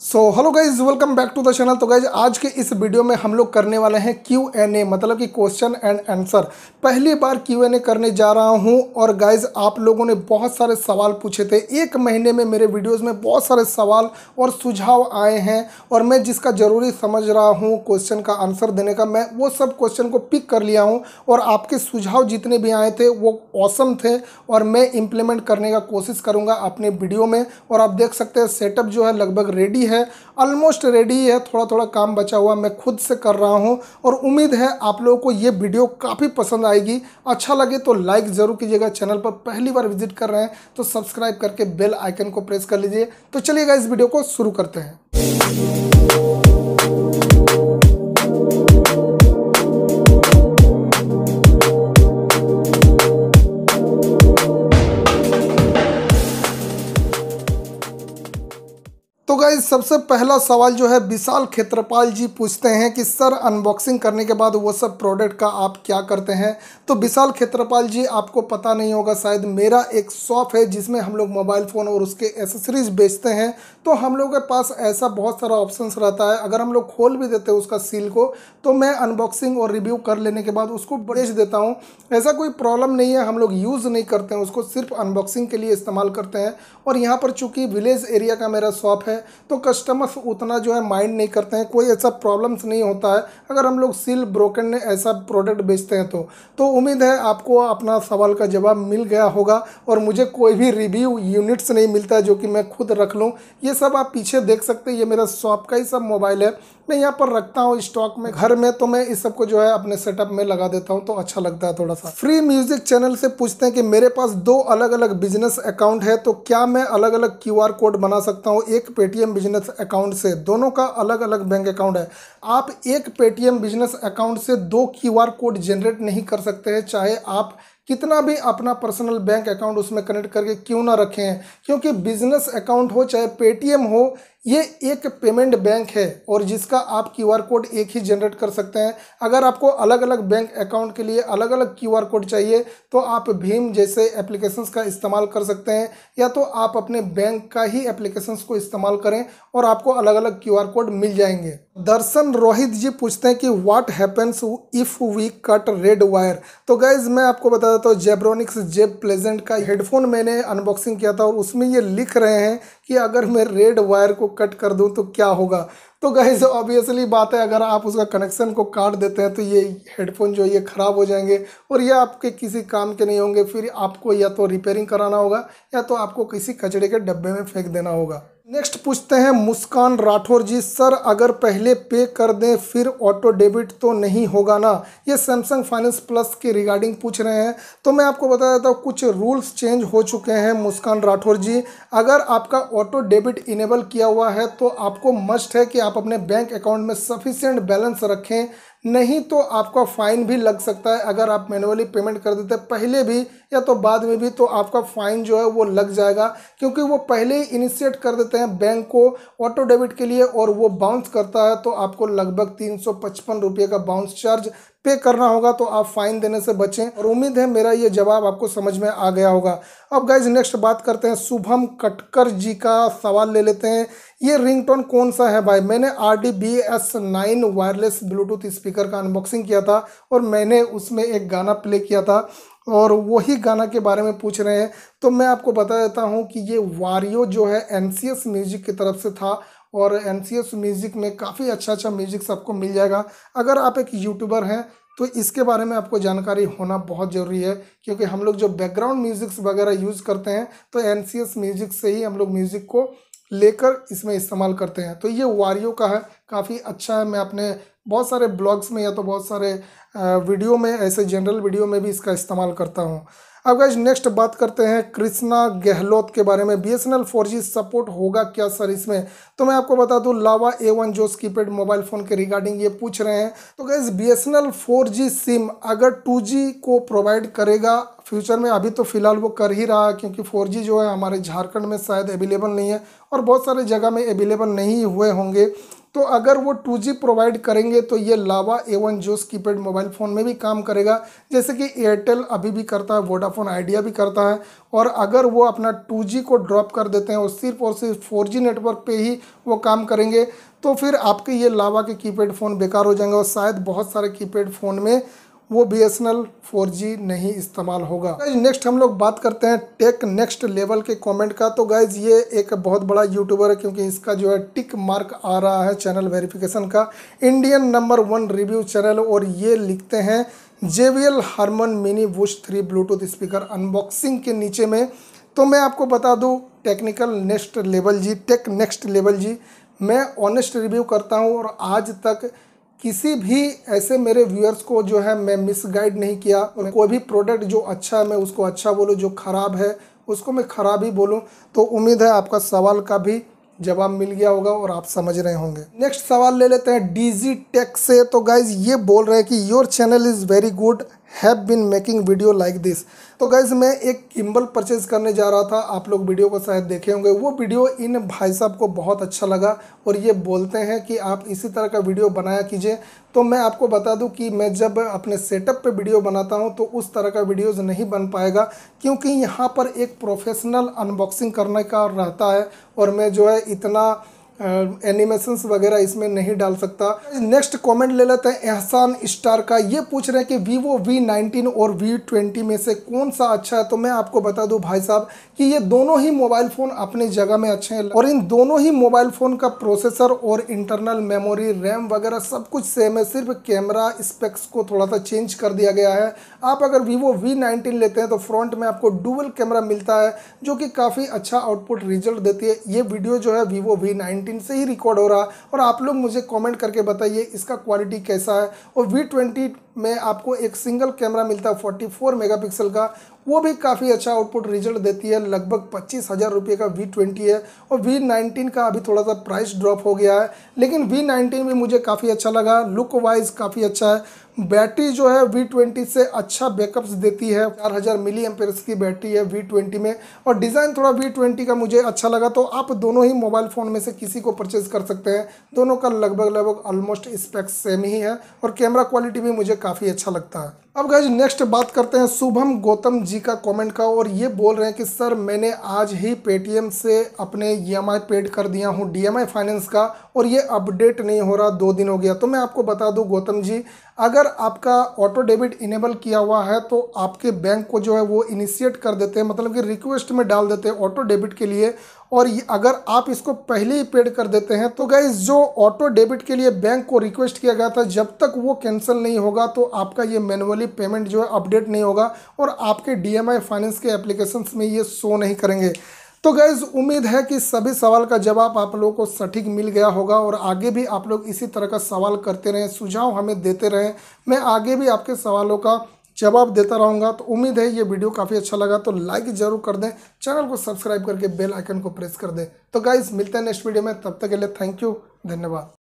So hello guys welcome back to the channel तो guys आज के इस वीडियो में हम लोग करने वाले हैं क्यू एन ए मतलब कि क्वेश्चन एंड आंसर पहली बार क्यू एन ए करने जा रहा हूँ और गाइज़ आप लोगों ने बहुत सारे सवाल पूछे थे। एक महीने में मेरे वीडियोस में बहुत सारे सवाल और सुझाव आए हैं और मैं जिसका ज़रूरी समझ रहा हूँ क्वेश्चन का आंसर देने का, मैं वो सब क्वेश्चन को पिक कर लिया हूँ और आपके सुझाव जितने भी आए थे, वो औसम थे और मैं इम्प्लीमेंट करने का कोशिश करूँगा अपने वीडियो में। और आप देख सकते हैं सेटअप जो है लगभग रेडी है ऑलमोस्ट रेडी है थोड़ा थोड़ा काम बचा हुआ मैं खुद से कर रहा हूँ और उम्मीद है आप लोगों को ये वीडियो काफ़ी पसंद आएगी। अच्छा लगे तो लाइक ज़रूर कीजिएगा चैनल पर पहली बार विज़िट कर रहे हैं तो सब्सक्राइब करके बेल आइकन को प्रेस कर लीजिए। तो चलिएगा इस वीडियो को शुरू करते हैं। गाइज़ सबसे पहला सवाल जो है विशाल खेत्रपाल जी पूछते हैं कि, सर अनबॉक्सिंग करने के बाद वो सब प्रोडक्ट का आप क्या करते हैं? तो विशाल खेत्रपाल जी, आपको पता नहीं होगा, शायद मेरा एक शॉप है जिसमें हम लोग मोबाइल फ़ोन और उसके एसेसरीज बेचते हैं। तो हम लोग के पास ऐसा बहुत सारा ऑप्शंस रहता है। अगर हम लोग खोल भी देते हैं उसका सील को तो मैं अनबॉक्सिंग और रिव्यू कर लेने के बाद उसको बेच देता हूँ। ऐसा कोई प्रॉब्लम नहीं है, हम लोग यूज़ नहीं करते हैं, उसको सिर्फ़ अनबॉक्सिंग के लिए इस्तेमाल करते हैं। और यहाँ पर चूँकि विलेज एरिया का मेरा शॉप है तो कस्टमर्स उतना जो है माइंड नहीं करते हैं। कोई ऐसा प्रॉब्लम्स नहीं होता है। अगर हम लोग सील ब्रोकन ने ऐसा प्रोडक्ट बेचते हैं तो। तो उम्मीद है आपको अपना सवाल का जवाब मिल गया होगा, और मुझे कोई भी रिव्यू यूनिट्स नहीं मिलता जो कि मैं खुद रख लूँ। ये सब आप पीछे देख सकते हैं, ये मेरा शॉप का ही सब मोबाइल है। मैं यहाँ पर रखता हूँ स्टॉक में, घर में तो मैं इस सबको जो है अपने सेटअप में लगा देता हूँ तो अच्छा लगता है थोड़ा सा फ्री म्यूज़िक चैनल से पूछते हैं कि मेरे पास दो अलग अलग बिज़नेस अकाउंट है तो क्या मैं अलग अलग क्यू कोड बना सकता हूँ एक पेटीएम बिज़नेस अकाउंट से? दोनों का अलग अलग बैंक अकाउंट है। आप एक पेटीएम बिज़नेस अकाउंट से दो क्यूआर कोड जनरेट नहीं कर सकते हैं, चाहे आप कितना भी अपना पर्सनल बैंक अकाउंट उसमें कनेक्ट करके क्यों ना रखें, क्योंकि बिज़नेस अकाउंट हो चाहे पेटीएम हो ये एक पेमेंट बैंक है और जिसका आप क्यूआर कोड एक ही जनरेट कर सकते हैं। अगर आपको अलग अलग बैंक अकाउंट के लिए अलग अलग क्यूआर कोड चाहिए तो आप भीम जैसे एप्लीकेशंस का इस्तेमाल कर सकते हैं, या तो आप अपने बैंक का ही एप्लीकेशंस को इस्तेमाल करें और आपको अलग अलग क्यूआर कोड मिल जाएँगे। दर्शन रोहित जी पूछते हैं कि what happens if we cut red wire तो गाइज़ मैं आपको बता देता हूँ जेब्रोनिक्स जेब प्लेजेंट का हेडफोन मैंने अनबॉक्सिंग किया था और उसमें ये लिख रहे हैं कि अगर मैं रेड वायर को कट कर दूँ तो क्या होगा? तो गाइज़ ऑब्वियसली बात है, अगर आप उसका कनेक्शन को काट देते हैं तो ये हेडफोन जो ये ख़राब हो जाएँगे और ये आपके किसी काम के नहीं होंगे। फिर आपको या तो रिपेयरिंग कराना होगा, या तो आपको किसी कचड़े के डब्बे में फेंक देना होगा। नेक्स्ट पूछते हैं मुस्कान राठौर जी, सर, अगर पहले पे कर दें, फिर ऑटो डेबिट तो नहीं होगा ना? ये सैमसंग फाइनेंस प्लस के रिगार्डिंग पूछ रहे हैं। तो मैं आपको बता देता हूँ, कुछ रूल्स चेंज हो चुके हैं मुस्कान राठौर जी। अगर आपका ऑटो डेबिट इनेबल किया हुआ है तो आपको मस्ट है कि आप अपने बैंक अकाउंट में सफिशियंट बैलेंस रखें। नहीं तो आपका फ़ाइन भी लग सकता है। अगर आप मैनुअली पेमेंट कर देते पहले भी या तो बाद में भी तो आपका फ़ाइन जो है वो लग जाएगा। क्योंकि वो पहले ही इनिशिएट कर देते हैं बैंक को ऑटो डेबिट के लिए और वो बाउंस करता है तो आपको लगभग तीन सौ का बाउंस चार्ज पे करना होगा तो आप फाइन देने से बचें। और उम्मीद है मेरा ये जवाब आपको समझ में आ गया होगा। अब गाइज़ नेक्स्ट बात करते हैं। शुभम कटकर जी का सवाल ले लेते हैं। ये रिंगटोन कौन सा है भाई? मैंने R D B S nine wireless Bluetooth speaker का अनबॉक्सिंग किया था और मैंने उसमें एक गाना प्ले किया था और वही गाना के बारे में पूछ रहे हैं। तो मैं आपको बता देता हूँ कि ये वारियो जो है एनसीएस म्यूज़िक की तरफ़ से था और NCS म्यूज़िक में काफ़ी अच्छा अच्छा म्यूज़िक सबको मिल जाएगा। अगर आप एक यूट्यूबर हैं तो इसके बारे में आपको जानकारी होना बहुत ज़रूरी है, क्योंकि हम लोग जो बैकग्राउंड म्यूज़िक्स वगैरह यूज़ करते हैं तो NCS म्यूज़िक से ही हम लोग म्यूज़िक को लेकर इसमें इस्तेमाल करते हैं। तो ये वारियो का है, काफ़ी अच्छा है। मैं अपने बहुत सारे ब्लॉग्स में या तो बहुत सारे वीडियो में, ऐसे जनरल वीडियो में भी इसका इस्तेमाल करता हूँ। अब गाइज़ नेक्स्ट बात करते हैं कृष्णा गहलोत के बारे में। B S N L four G support होगा क्या सर इसमें? तो मैं आपको बता दूँ लावा ए वन जो स्कीपेड मोबाइल फ़ोन के रिगार्डिंग ये पूछ रहे हैं। तो guys B S N L four G SIM अगर टू जी को प्रोवाइड करेगा फ्यूचर में अभी तो फ़िलहाल वो कर ही रहा है, क्योंकि फोर जी जो है हमारे झारखंड में शायद अवेलेबल नहीं है और बहुत सारे जगह में अवेलेबल नहीं हुए होंगे। तो अगर वो 2G प्रोवाइड करेंगे तो ये Lava A one Josh keypad mobile phone में भी काम करेगा। जैसे कि एयरटेल अभी भी करता है वोडाफोन आइडिया भी करता है। और अगर वो अपना 2G को ड्रॉप कर देते हैं और सिर्फ़ और सिर्फ़ 4G नेटवर्क पे ही वो काम करेंगे तो फिर आपके ये लावा के कीपैड फ़ोन बेकार हो जाएँगे और शायद बहुत सारे कीपैड फ़ोन में वो B S N L four G नहीं इस्तेमाल होगा। नेक्स्ट हम लोग बात करते हैं टेक नेक्स्ट लेवल के कमेंट का। तो गाइज़ ये एक बहुत बड़ा यूट्यूबर है क्योंकि इसका जो है टिक मार्क आ रहा है चैनल वेरिफिकेशन का। Indian number one review channel और ये लिखते हैं J B L Harman mini woosh three Bluetooth speaker unboxing के नीचे में। तो मैं आपको बता दूँ technical next level ji tech next level ji, मैं ऑनेस्ट रिव्यू करता हूँ और आज तक किसी भी ऐसे मेरे व्यूअर्स को जो है मैं मिसगाइड नहीं किया और कोई भी प्रोडक्ट जो अच्छा है, मैं उसको अच्छा बोलूँ, जो ख़राब है, उसको मैं ख़राब ही बोलूँ तो उम्मीद है आपका सवाल का भी जवाब मिल गया होगा और आप समझ रहे होंगे। नेक्स्ट सवाल ले लेते हैं डीजी टेक से। तो गाइज़ ये बोल रहे हैं कि your channel is very good have bin making video like this तो गाइज़ मैं एक किम्बल परचेज करने जा रहा था। आप लोग वीडियो को शायद देखे होंगे। वो वीडियो इन भाई साहब को बहुत अच्छा लगा और ये बोलते हैं कि आप इसी तरह का वीडियो बनाया कीजिए। तो मैं आपको बता दूँ कि मैं जब अपने सेटअप पे वीडियो बनाता हूँ तो उस तरह का वीडियोज़ नहीं बन पाएगा क्योंकि यहाँ पर एक प्रोफेशनल अनबॉक्सिंग करने का रहता है और मैं जो है इतना एनिमेशंस वगैरह इसमें नहीं डाल सकता। नेक्स्ट कमेंट ले लेते हैं एहसान स्टार का। ये पूछ रहे हैं कि वीवो वी नाइनटीन और वी ट्वेंटी में से कौन सा अच्छा है? तो मैं आपको बता दूँ भाई साहब कि ये दोनों ही मोबाइल फ़ोन अपने जगह में अच्छे हैं। और इन दोनों ही मोबाइल फ़ोन का प्रोसेसर और इंटरनल मेमोरी रैम वगैरह सब कुछ सेम है। सिर्फ़ कैमरा स्पेक्स को थोड़ा सा चेंज कर दिया गया है। आप अगर वीवो वी नाइनटीन लेते हैं तो फ्रंट में आपको डुबल कैमरा मिलता है, जो कि काफ़ी अच्छा आउटपुट रिज़ल्ट देती है। ये वीडियो जो है वीवो वी नाइनटीन से ही रिकॉर्ड हो रहा। और आप लोग मुझे कॉमेंट करके बताइए इसका क्वालिटी कैसा है। और वी ट्वेंटी में आपको एक सिंगल कैमरा मिलता है 44 मेगापिक्सल का, वो भी काफ़ी अच्छा आउटपुट रिज़ल्ट देती है। लगभग पच्चीस हज़ार रुपये का वी ट्वेंटी है और वी नाइनटीन का अभी थोड़ा सा प्राइस ड्रॉप हो गया है। लेकिन वी नाइनटीन भी मुझे काफ़ी अच्छा लगा लुक वाइज काफ़ी अच्छा है। बैटरी जो है वी ट्वेंटी से अच्छा बैकअप्स देती है। चार हज़ार मिली एम्पेयर्स की बैटरी है वी ट्वेंटी में और डिज़ाइन थोड़ा वी ट्वेंटी का मुझे अच्छा लगा तो आप दोनों ही मोबाइल फ़ोन में से किसी को परचेज़ कर सकते हैं। दोनों का लगभग लगभग ऑलमोस्ट स्पेक्स सेम ही है और कैमरा क्वालिटी भी मुझे काफ़ी अच्छा लगता है। अब गाइज़ नेक्स्ट बात करते हैं शुभम गौतम जी का कमेंट का और ये बोल रहे हैं कि, सर, मैंने आज ही पेटीएम से अपने ईएमआई पेड कर दिया हूँ डीएमआई फाइनेंस का और ये अपडेट नहीं हो रहा, दो दिन हो गया। तो मैं आपको बता दूँ गौतम जी, अगर आपका ऑटो डेबिट इनेबल किया हुआ है तो आपके बैंक को जो है वो इनिशिएट कर देते हैं मतलब कि रिक्वेस्ट में डाल देते हैं ऑटो डेबिट के लिए। और अगर आप इसको पहले ही पेड कर देते हैं तो गाइज़ जो ऑटो डेबिट के लिए बैंक को रिक्वेस्ट किया गया था, जब तक वो कैंसिल नहीं होगा तो आपका ये मैनुअली पेमेंट जो है अपडेट नहीं होगा और आपके डीएमआई फाइनेंस के एप्लीकेशन में ये शो नहीं करेंगे। तो गैज़ उम्मीद है कि सभी सवाल का जवाब आप लोगों को सटीक मिल गया होगा और आगे भी आप लोग इसी तरह का सवाल करते रहें, सुझाव हमें देते रहें। मैं आगे भी आपके सवालों का जवाब देता रहूँगा तो उम्मीद है ये वीडियो काफ़ी अच्छा लगा तो लाइक ज़रूर कर दें। चैनल को सब्सक्राइब करके बेल आइकन को प्रेस कर दें। तो गाइज़ मिलते हैं नेक्स्ट वीडियो में, तब तक के लिए थैंक यू धन्यवाद।